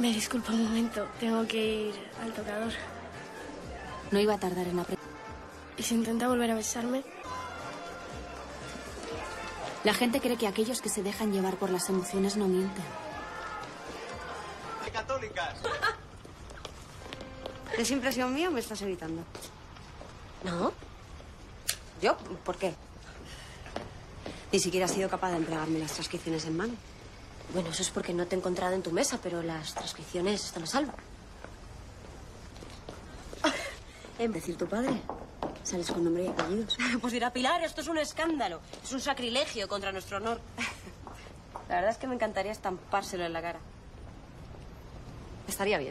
Me disculpa un momento, tengo que ir al tocador. No iba a tardar en aprender. ¿Y si intenta volver a besarme? La gente cree que aquellos que se dejan llevar por las emociones no mienten. católicas! ¿Es impresión mía o me estás evitando? ¿No? ¿Yo? ¿Por qué? Ni siquiera has sido capaz de entregarme las transcripciones en mano. Bueno, eso es porque no te he encontrado en tu mesa, pero las transcripciones están a salvo. En decir tu padre. Sales con nombre y apellidos. Pues dirá Pilar, esto es un escándalo. Es un sacrilegio contra nuestro honor. La verdad es que me encantaría estampárselo en la cara. Estaría bien.